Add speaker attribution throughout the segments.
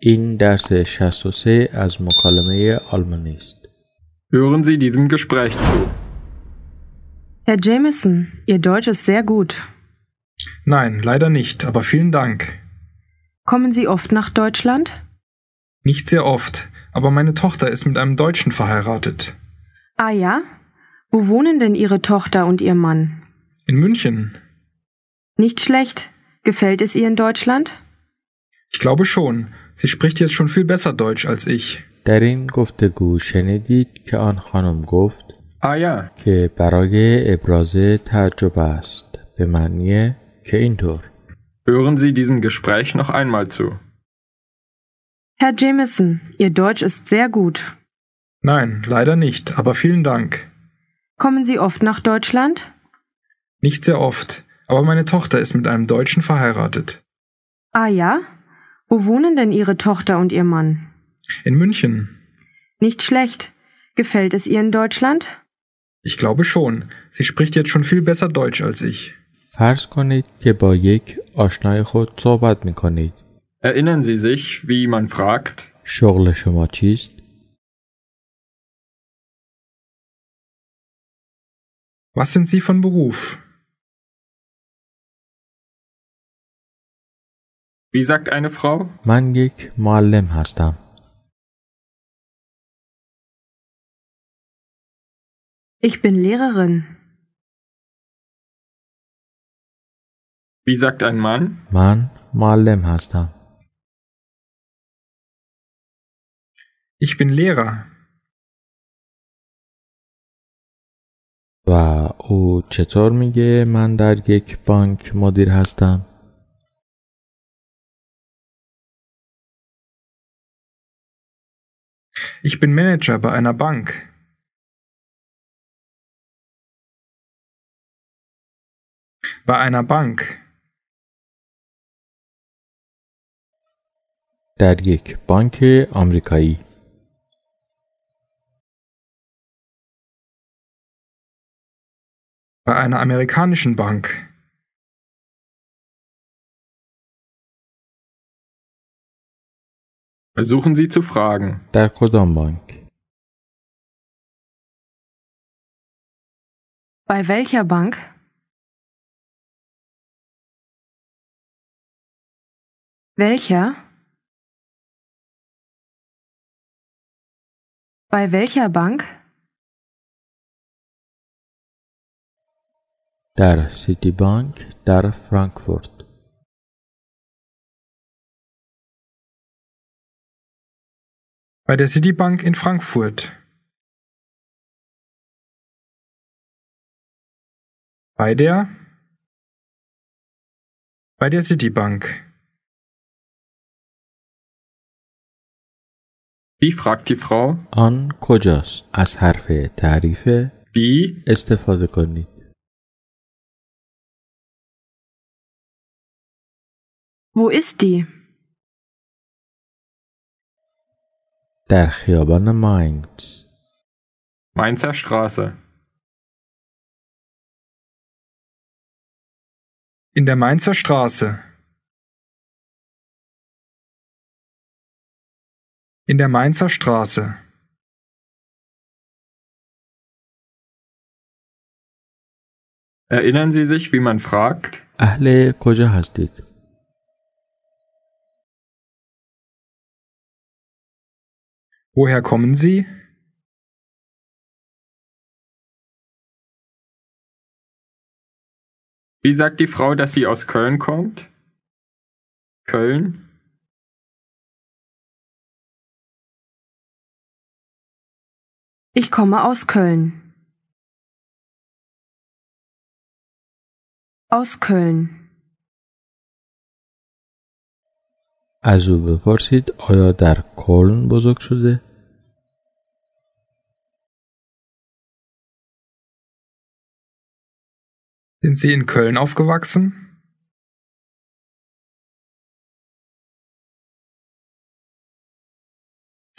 Speaker 1: این درس 63 از مکالمه آلمانی است.
Speaker 2: Hören Sie diesem Gespräch zu.
Speaker 3: Herr Jameson, Ihr Deutsch ist sehr gut.
Speaker 4: Nein, leider nicht, aber vielen Dank.
Speaker 3: Kommen Sie oft nach Deutschland?
Speaker 4: Nicht sehr oft, aber meine Tochter ist mit einem Deutschen verheiratet.
Speaker 3: Ah ja? Wo wohnen denn Ihre Tochter und Ihr Mann?
Speaker 4: In München.
Speaker 3: Nicht schlecht. Gefällt es ihr in Deutschland?
Speaker 4: Ich glaube schon. Sie spricht jetzt schon viel besser Deutsch als ich.
Speaker 1: در این گفتگو شنیدید که آن خانم گفت
Speaker 2: Ah ja,
Speaker 1: که برای ابراز تعجب است به معنی که اینطور
Speaker 2: hören Sie diesem Gespräch noch einmal zu.
Speaker 3: Herr Jameson, Ihr Deutsch ist sehr gut.
Speaker 4: Nein, leider nicht, aber vielen Dank.
Speaker 3: Kommen Sie oft nach Deutschland?
Speaker 4: Nicht sehr oft, aber meine Tochter ist mit einem Deutschen verheiratet.
Speaker 3: Ah ja? Wo wohnen denn Ihre Tochter und Ihr Mann?
Speaker 4: In München.
Speaker 3: Nicht schlecht. Gefällt es ihr in Deutschland?
Speaker 4: Ich glaube schon. Sie spricht jetzt schon viel besser Deutsch als ich.
Speaker 1: فرض کنید که با یک آشنای خود صحبت می کنید.
Speaker 2: Erinnern Sie sich, wie man fragt?
Speaker 1: Schorle schon mal.
Speaker 4: Was sind Sie von Beruf?
Speaker 2: Wie sagt eine Frau?
Speaker 1: Mangik Malem Hasta.
Speaker 3: Ich bin Lehrerin.
Speaker 2: Wie sagt ein Mann?
Speaker 1: Mann Malem Hasta.
Speaker 4: Ich bin Lehrer.
Speaker 1: و او چطور میگه من در یک بانک مدیر هستم؟
Speaker 4: Ich bin Manager bei einer Bank. Bei einer Bank.
Speaker 1: در یک بانک آمریکایی.
Speaker 4: Bei einer amerikanischen Bank.
Speaker 2: Versuchen Sie zu fragen.
Speaker 1: در کدام بانک؟
Speaker 3: Bei welcher Bank? Welcher? Bei welcher Bank?
Speaker 1: در سیتی بانک در فرانکفورت.
Speaker 4: Bei der Citibank in Frankfurt. Bei der? Bei der Citibank.
Speaker 2: Wie fragt die Frau?
Speaker 1: آن کجاست؟ از حرف تعریف
Speaker 2: Wie?
Speaker 1: استفاده کنید.
Speaker 3: Wo ist die?
Speaker 1: Der Chirban Mainz.
Speaker 2: Mainzer Straße.
Speaker 4: In der Mainzer Straße. In der Mainzer Straße.
Speaker 2: Erinnern Sie sich, wie man fragt?
Speaker 1: Ahle koja hastit.
Speaker 4: Woher kommen Sie?
Speaker 2: Wie sagt die Frau, dass sie aus Köln kommt? Köln?
Speaker 3: Ich komme aus Köln. Aus Köln.
Speaker 1: از او بپرسید آیا در کلن بزرگ شده؟
Speaker 4: Sind Sie in Köln aufgewachsen?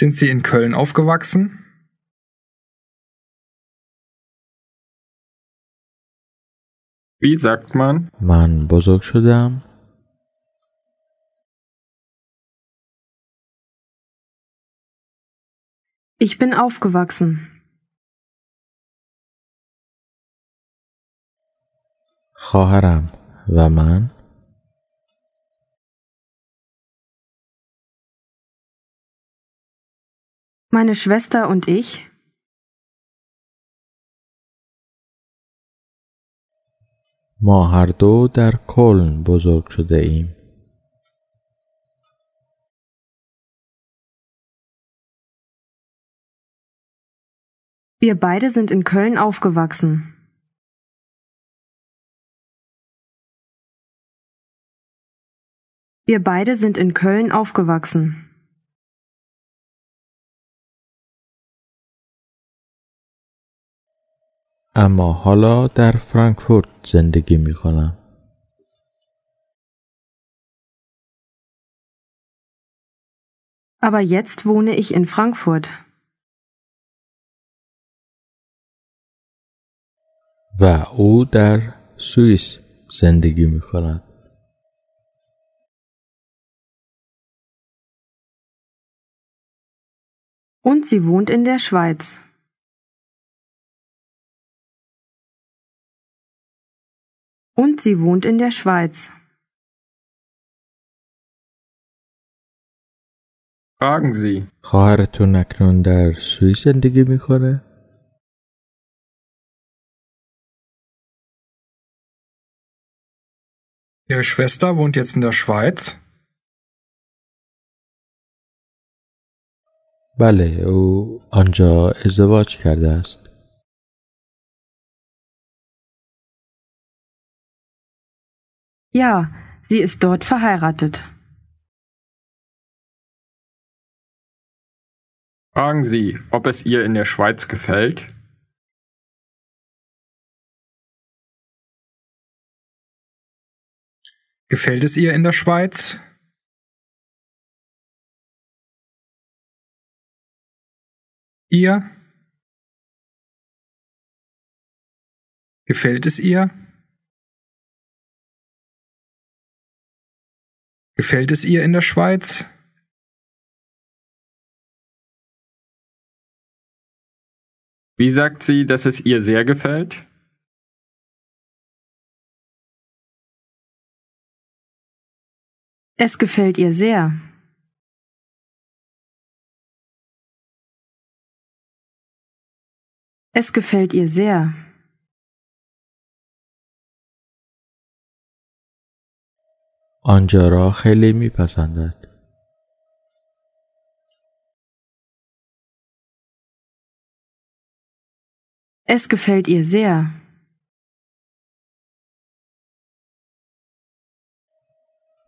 Speaker 4: Sind Sie in Köln aufgewachsen?
Speaker 2: Wie sagt man?
Speaker 1: Man بزرگ شدم
Speaker 3: Ich bin aufgewachsen.
Speaker 1: خواهرم و من
Speaker 3: Meine Schwester und ich.
Speaker 1: ما هر دو در کلن بزرگ شده ایم
Speaker 3: Wir beide sind in Köln aufgewachsen. Wir beide sind in Köln aufgewachsen.
Speaker 1: اما حالا در فرانکفورت زندگی می کنم
Speaker 3: Aber jetzt wohne ich in Frankfurt.
Speaker 1: و او در سوئیس زندگی می کند
Speaker 3: Und sie wohnt in der Schweiz. Und sie wohnt in der Schweiz.
Speaker 2: Fragen Sie.
Speaker 1: خواهرتون اکنون در سوئیس زندگی میکنه؟
Speaker 4: Ihre Schwester wohnt jetzt in der Schweiz?
Speaker 1: بله او آنجا ازدواج کرده است
Speaker 3: Ja, sie ist dort verheiratet.
Speaker 2: Fragen Sie, ob es ihr in der Schweiz gefällt.
Speaker 4: Gefällt es ihr in der Schweiz? Ihr? Gefällt es ihr? Gefällt es ihr in der Schweiz?
Speaker 2: Wie sagt sie, dass es ihr sehr gefällt?
Speaker 3: Es gefällt ihr sehr. Es gefällt ihr sehr.
Speaker 1: آنجا را خیلی میپسندد
Speaker 3: Es gefällt ihr sehr.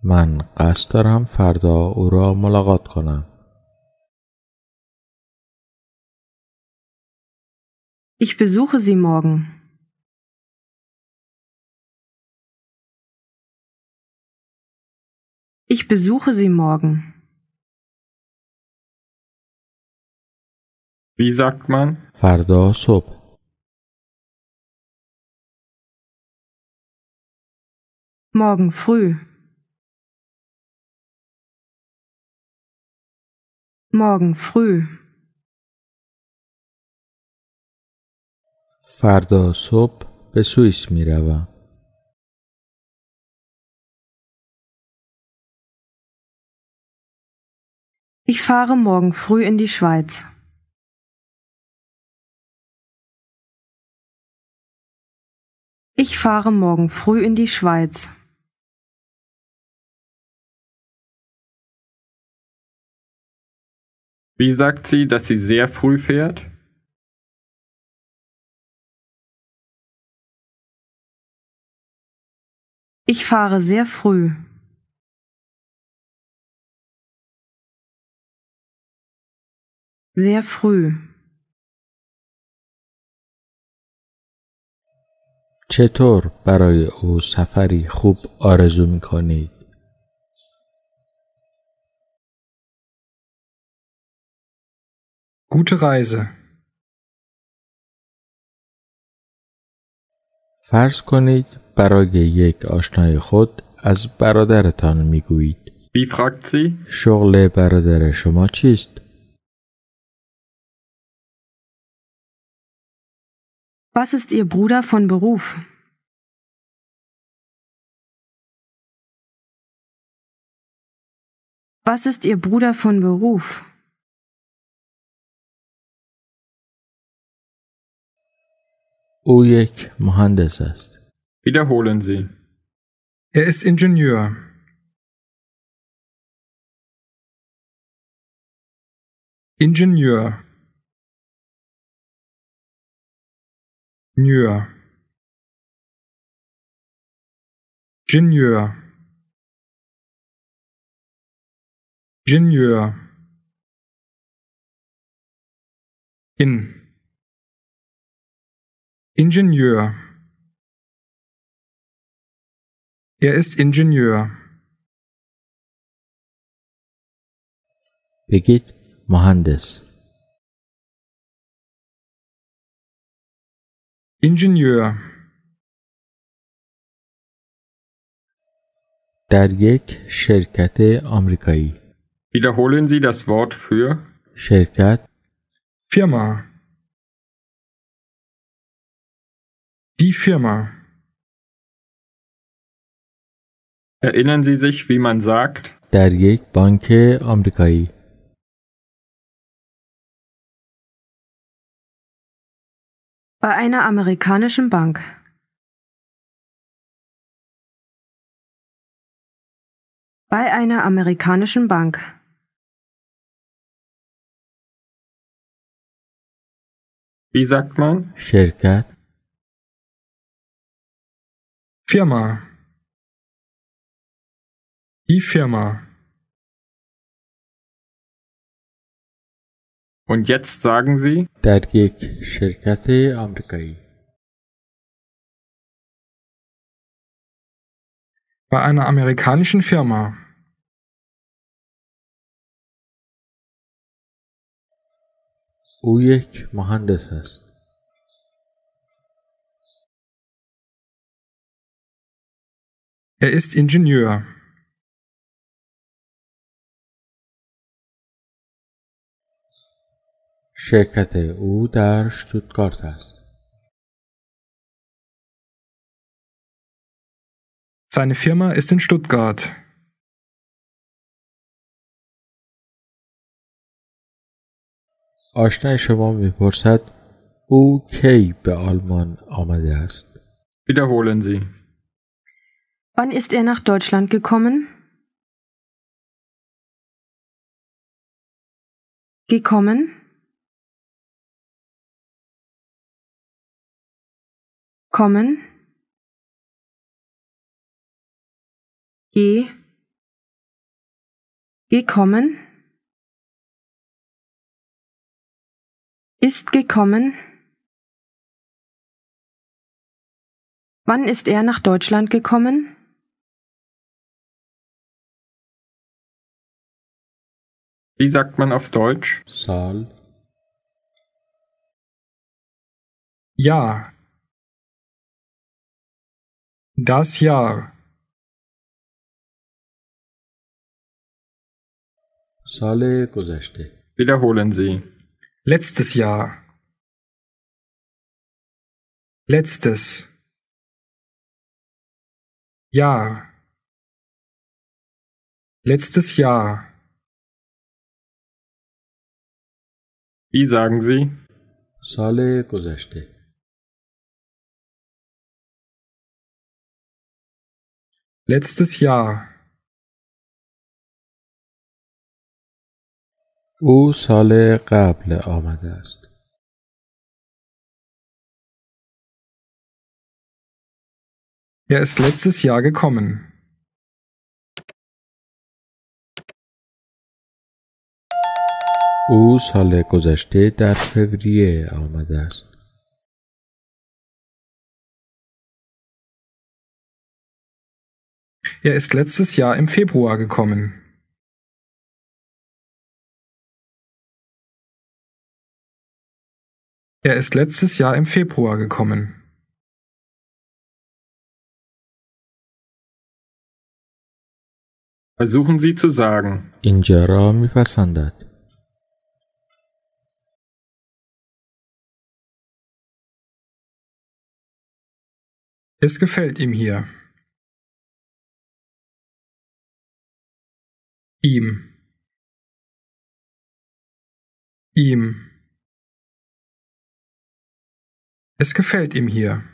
Speaker 1: من قصد دارم فردا او را ملاقات کنم
Speaker 3: Ich besuche sie morgen. Ich besuche sie morgen.
Speaker 2: Wie sagt man?
Speaker 1: فردا صبح
Speaker 3: Morgen früh. Morgen früh.
Speaker 1: فردا صبح به سوئیس می روم.
Speaker 3: Ich fahre morgen früh in die Schweiz. Ich fahre morgen früh in die Schweiz.
Speaker 2: Wie sagt sie, dass sie sehr früh fährt?
Speaker 3: Ich fahre sehr früh. Sehr früh.
Speaker 1: چطور برای او سفری خوب آرزو می کنید؟
Speaker 4: Gute Reise.
Speaker 1: فرض کنید برای یک آشنای خود از برادرتان می‌گویید
Speaker 2: Wie fragt sie?
Speaker 1: شغل برادر شما چیست؟
Speaker 3: Was ist Ihr Bruder von Beruf? Was ist Ihr Bruder von Beruf?
Speaker 1: او یک مهندس است.
Speaker 2: Wiederholen Sie.
Speaker 4: Er ist Ingenieur. Ingenieur. Ingenieur. Ingenieur. Ingenieur. In. Ingenieur. Er ist Ingenieur.
Speaker 1: بگید مهندس.
Speaker 4: Ingenieur.
Speaker 1: در یک شرکت آمریکایی.
Speaker 2: Wiederholen Sie das Wort für
Speaker 1: شرکت
Speaker 4: Firma. Die Firma.
Speaker 2: Erinnern Sie sich, wie man sagt?
Speaker 1: در یک بانک آمریکایی.
Speaker 3: Bei einer amerikanischen Bank. Bei einer amerikanischen Bank.
Speaker 2: Wie sagt man?
Speaker 1: شرکت
Speaker 4: Firma. Die Firma.
Speaker 2: Und jetzt sagen Sie,
Speaker 1: در یک شرکت آمریکایی.
Speaker 4: Bei einer amerikanischen Firma.
Speaker 1: او یک مهندس است.
Speaker 4: Er ist Ingenieur.
Speaker 1: شرکت او در شتوتگارت است.
Speaker 4: Seine Firma ist in Stuttgart.
Speaker 1: آشنای شما میپرسد او کی به آلمان آمده است؟
Speaker 2: wiederholen Sie.
Speaker 3: Wann ist er nach Deutschland gekommen? Gekommen? Kommen? Ge? Gekommen? Ist gekommen? Wann ist er nach Deutschland gekommen?
Speaker 2: Wie sagt man auf Deutsch?
Speaker 1: سال
Speaker 4: Jahr. Das Jahr.
Speaker 1: سال گذشته
Speaker 2: Wiederholen Sie.
Speaker 4: Letztes Jahr. Letztes. Jahr. Letztes Jahr.
Speaker 2: Wie sagen Sie?
Speaker 1: سال گذشته
Speaker 4: Letztes Jahr.
Speaker 1: او سال قبل آمده است
Speaker 4: Er ist letztes Jahr gekommen.
Speaker 1: او سال گذشته در فوریه آمده است.
Speaker 4: Er ist letztes Jahr im Februar gekommen. Er ist letztes Jahr im Februar gekommen.
Speaker 2: Versuchen Sie zu sagen.
Speaker 1: In Jerome میپسندد.
Speaker 4: Es gefällt ihm hier. Ihm. Ihm. Es gefällt ihm hier.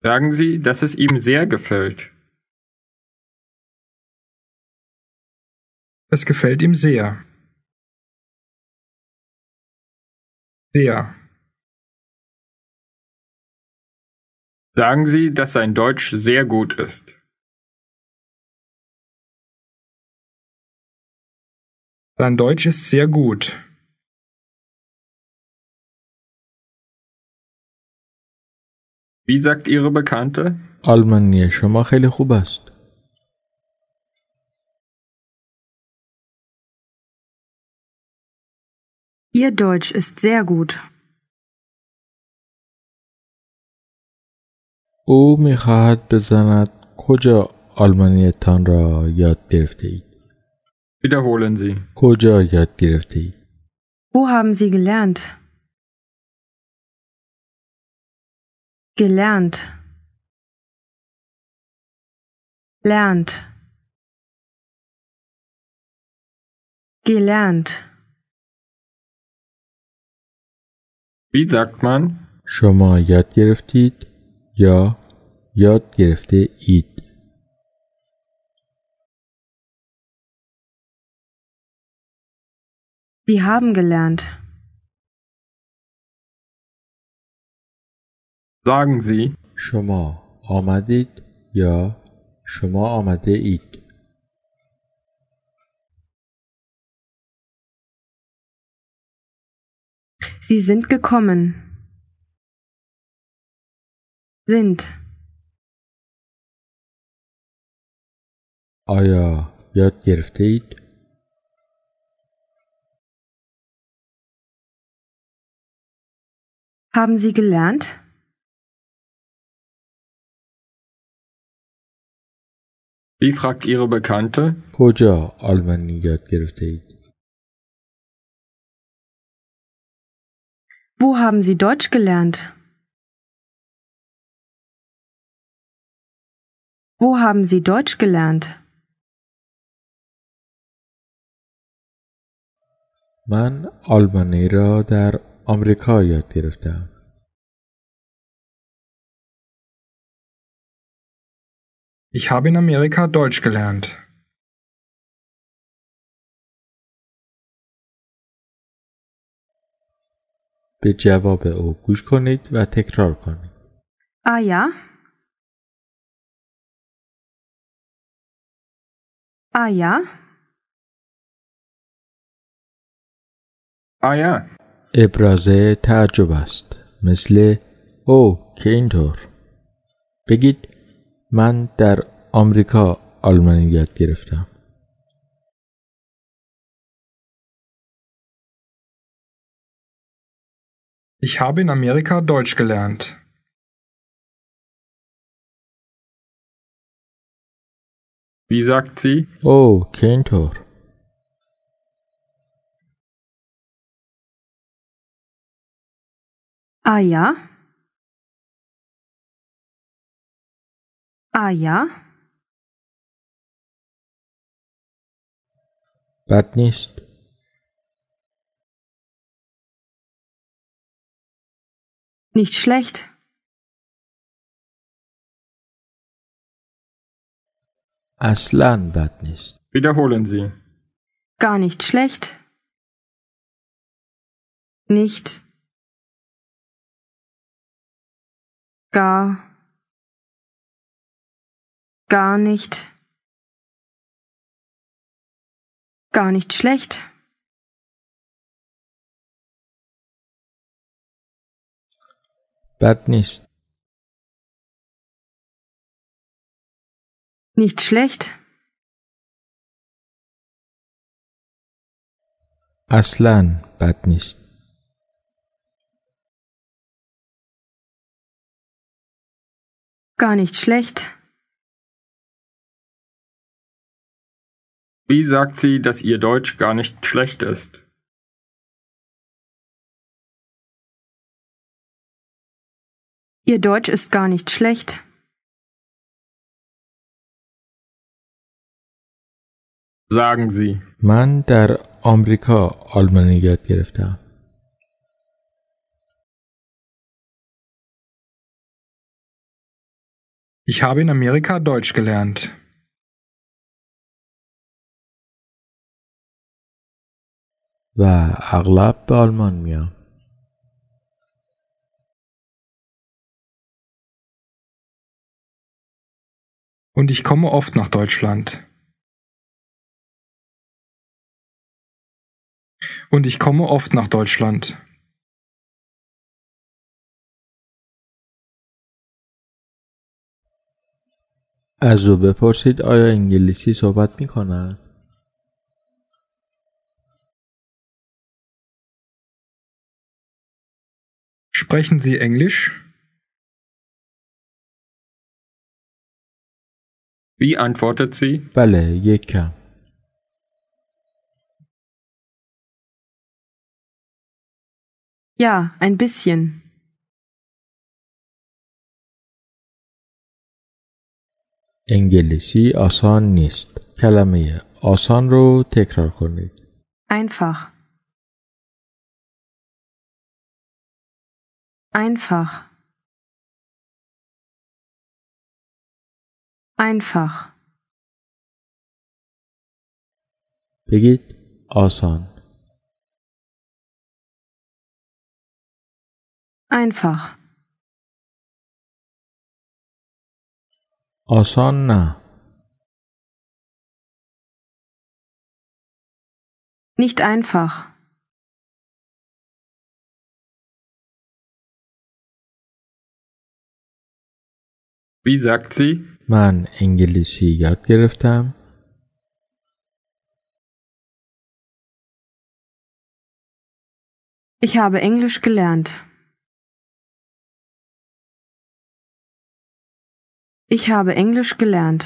Speaker 2: Sagen Sie, dass es ihm sehr gefällt.
Speaker 4: Es gefällt ihm sehr. Sehr.
Speaker 2: Sagen Sie, dass sein Deutsch sehr gut ist.
Speaker 4: Sein Deutsch ist sehr gut.
Speaker 2: Wie sagt Ihre Bekannte?
Speaker 1: آلمانی شما خیلی خوب است
Speaker 3: Ihr Deutsch ist sehr gut.
Speaker 1: او میخواهد بزند کجا آلمانیتان را یاد گرفته اید
Speaker 2: Wiederholen Sie.
Speaker 1: کجا یاد گرفته اید
Speaker 3: Wo haben Sie gelernt? Gelernt. Lernt. Gelernt.
Speaker 2: Wie sagt man?
Speaker 1: شما یاد گرفتید یا یاد گرفته اید
Speaker 3: Sie haben gelernt.
Speaker 2: Sagen Sie.
Speaker 1: شما آمدید یا شما آمده اید
Speaker 3: Sie sind gekommen. Sind.
Speaker 1: آیا یاد گرفته اید
Speaker 3: Haben Sie gelernt?
Speaker 2: Wie fragt Ihre Bekannte?
Speaker 1: کجا آلمانی یاد گرفته اید
Speaker 3: Wo haben Sie Deutsch gelernt? Wo haben Sie Deutsch gelernt?
Speaker 1: من آلمانی را در آمریکا یاد گرفتم
Speaker 4: Ich habe in Amerika Deutsch gelernt.
Speaker 1: به جواب او گوش کنید و تکرار کنید.
Speaker 3: ja. Ah ja.
Speaker 1: ابراز تعجب است. مثل او که اینطور؟ بگید من در آمریکا آلمانی یاد گرفتم.
Speaker 4: Ich habe in Amerika Deutsch gelernt.
Speaker 2: Wie sagt sie?
Speaker 1: Oh, Kentor.
Speaker 3: Ah ja. Ah ja.
Speaker 1: Bad nicht.
Speaker 3: Nicht schlecht.
Speaker 1: Aslan bat nicht.
Speaker 2: Wiederholen Sie.
Speaker 3: Gar nicht schlecht. Nicht. Gar. Gar nicht. Gar nicht schlecht.
Speaker 1: Bad nicht.
Speaker 3: Nicht schlecht.
Speaker 1: Aslan bat nicht.
Speaker 3: Gar nicht schlecht.
Speaker 2: Wie sagt sie, dass ihr Deutsch gar nicht schlecht ist?
Speaker 3: Ihr Deutsch ist gar nicht schlecht.
Speaker 2: Sagen Sie.
Speaker 1: من در آمریکا آلمانی یاد گرفتم.
Speaker 4: Ich habe in Amerika Deutsch gelernt.
Speaker 1: و اغلب به آلمان میام.
Speaker 4: Und ich komme oft nach Deutschland. Und ich komme oft nach Deutschland.
Speaker 1: از او بپرسید آیا انگلیسی صحبت می کند؟
Speaker 4: Sprechen Sie Englisch?
Speaker 2: Wie antwortet sie?
Speaker 1: بله یک کم.
Speaker 3: Ja, ein bisschen.
Speaker 1: انگلیسی آسان نیست. کلمه آسان رو تکرار کنید.
Speaker 3: Einfach. Einfach. einfach.
Speaker 1: Birgit Aushorn.
Speaker 3: Einfach.
Speaker 1: Auseinander.
Speaker 3: Nicht einfach.
Speaker 2: Wie sagt sie?
Speaker 1: من انگلیسی یاد گرفتم.
Speaker 3: Ich habe Englisch gelernt. Ich habe Englisch gelernt.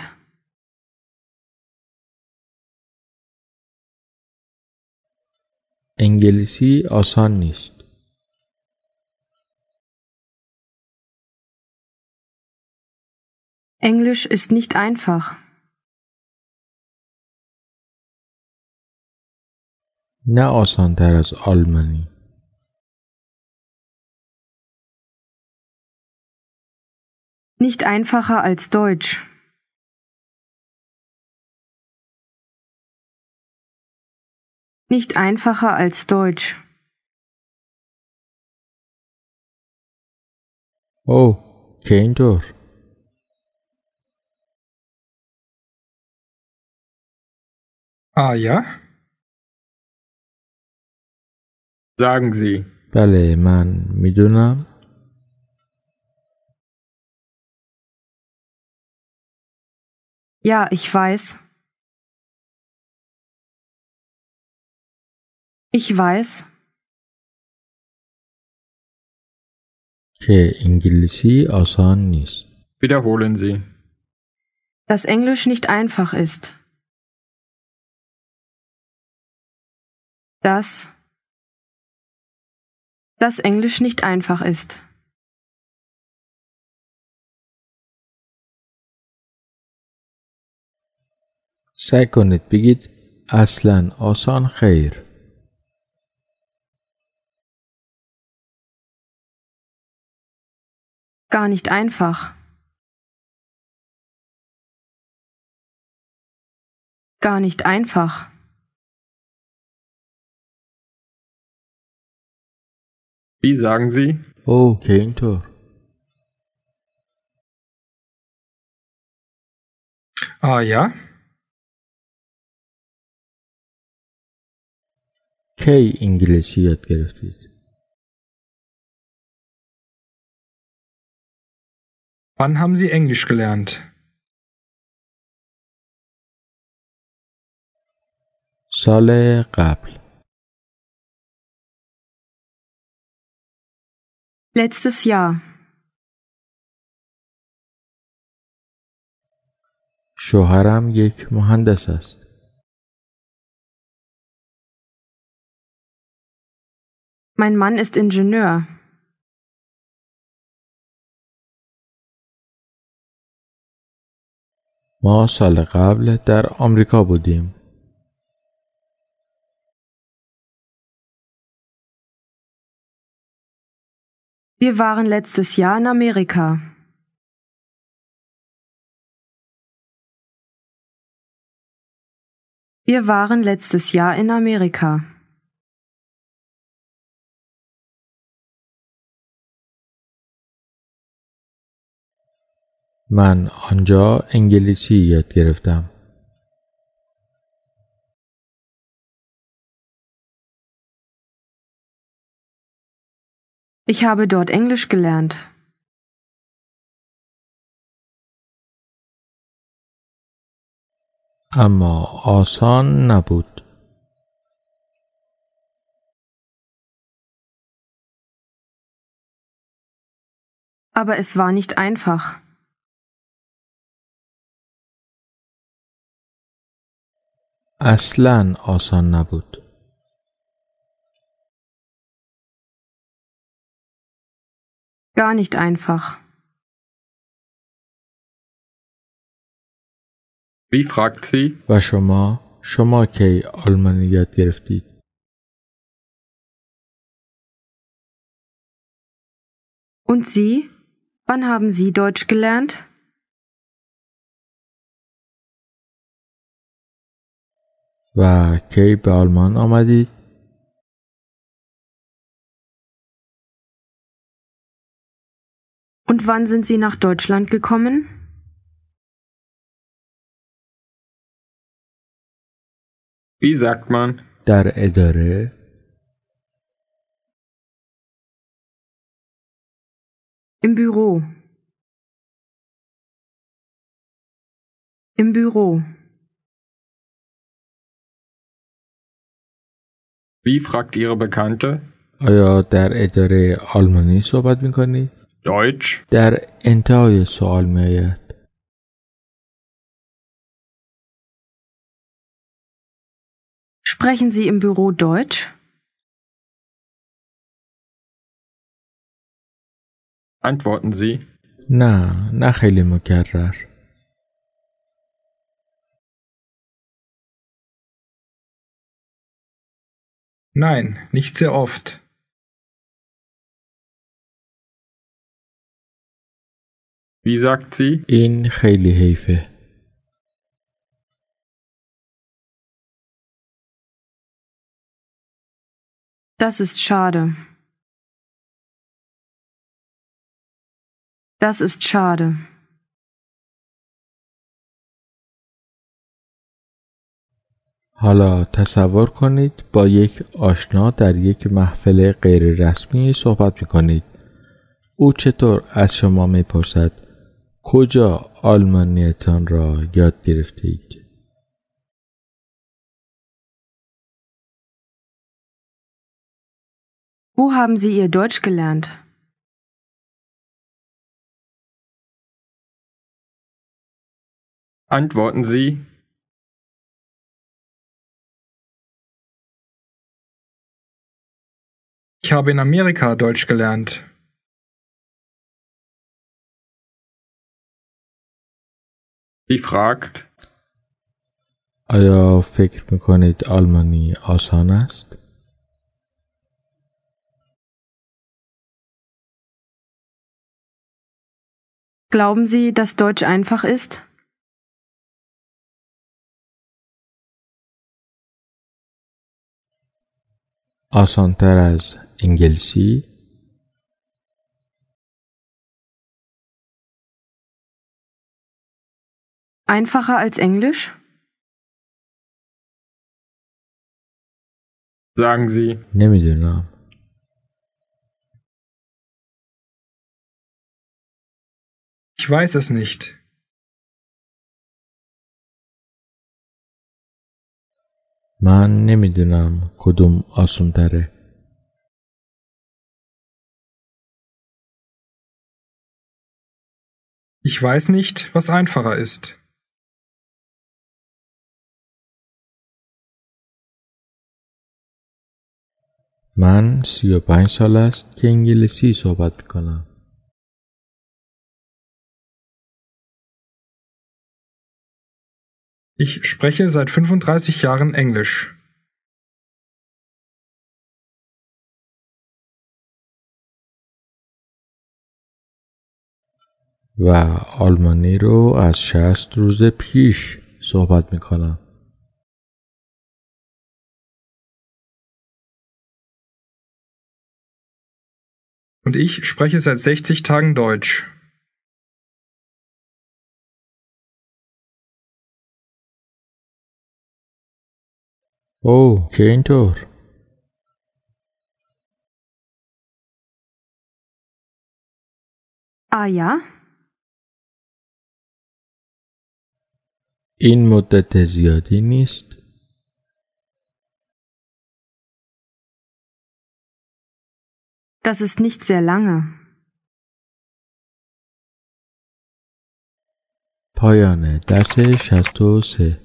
Speaker 1: انگلیسی آسان نیست.
Speaker 3: Englisch ist nicht einfach.
Speaker 1: نه آسان تر از آلمانی.
Speaker 3: Nicht einfacher als Deutsch. Nicht einfacher als Deutsch.
Speaker 1: اوه که اینطور.
Speaker 4: Ah ja?
Speaker 2: Sagen Sie.
Speaker 1: بله من میدونم.
Speaker 3: Ja, ich weiß. Ich weiß,
Speaker 1: که انگلیسی آسان نیست.
Speaker 2: Wiederholen Sie.
Speaker 3: dass Englisch nicht einfach ist. Dass dass Englisch nicht einfach ist.
Speaker 1: سعی کنید بگید اصلا آسان خیر.
Speaker 3: Gar nicht einfach. Gar nicht einfach.
Speaker 2: Wie sagen Sie?
Speaker 1: اوه که اینطور.
Speaker 4: Ah ja?
Speaker 1: کی انگلیسی یاد گرفتید؟
Speaker 4: Wann haben Sie Englisch gelernt?
Speaker 1: سال قبل.
Speaker 3: Letztes Jahr.
Speaker 1: شوهرم یک مهندس است.
Speaker 3: Mein Mann ist Ingenieur.
Speaker 1: ما سال قبل در آمریکا بودیم.
Speaker 3: Wir waren letztes Jahr in Amerika. Wir waren letztes Jahr in Amerika.
Speaker 1: من آنجا انگلیسی یاد گرفتم.
Speaker 3: Ich habe dort Englisch gelernt.
Speaker 1: اما آسان نبود.
Speaker 3: Aber es war nicht einfach.
Speaker 1: اصلا آسان نبود.
Speaker 3: Gar nicht einfach.
Speaker 2: Wie fragt sie?
Speaker 1: و شما شما کی آلمانی یاد گرفتید؟
Speaker 3: Und Sie? Wann haben Sie Deutsch gelernt?
Speaker 1: و کی به آلمان آمدید؟
Speaker 3: Und wann sind Sie nach Deutschland gekommen?
Speaker 2: Wie sagt man?
Speaker 1: در اداره
Speaker 3: Im Büro. Im Büro.
Speaker 2: Wie fragt Ihre Bekannte?
Speaker 1: آیا در اداره آلمانی صحبت می کنید؟
Speaker 2: Deutsch?
Speaker 1: در انتهای سوال می آید.
Speaker 3: Sprechen Sie im Büro Deutsch?
Speaker 2: Antworten Sie.
Speaker 1: نه نه خیلی مکرر.
Speaker 4: Nein, nicht sehr oft.
Speaker 2: Wie sagt sie?
Speaker 1: این خیلی حیفه.
Speaker 3: Das ist schade. Das ist schade.
Speaker 1: حالا تصور کنید با یک آشنا در یک محفل غیر رسمی صحبت می کنید. او چطور از شما می پرسد کجا آلمانیتان را یاد گرفتید؟
Speaker 3: Wo haben Sie Ihr Deutsch gelernt?
Speaker 2: Antworten Sie.
Speaker 4: Ich habe in Amerika Deutsch gelernt.
Speaker 2: Sie fragt.
Speaker 1: آیا فکر می کنید آلمانی آسان است؟
Speaker 3: Glauben Sie, dass Deutsch einfach ist?
Speaker 1: آسانتر از انگلیسی؟
Speaker 3: Einfacher als Englisch?
Speaker 2: Sagen Sie.
Speaker 1: نمیدونم.
Speaker 4: Ich weiß es nicht.
Speaker 1: من نمیدونم کدوم آسانتره.
Speaker 4: Ich weiß nicht, was einfacher ist.
Speaker 1: من سی و پنج سال است که انگلیسی صحبت می کنم.
Speaker 4: Ich spreche seit 35 Jahren Englisch.
Speaker 1: و آلمانی رو از شست روز پیش صحبت می کنم.
Speaker 4: Und ich spreche seit 60 Tagen Deutsch.
Speaker 1: اوه که اینطور
Speaker 3: Ah ja,
Speaker 1: این مدت زیادی نیست
Speaker 3: das ist nicht sehr lange.
Speaker 1: پایان درس 63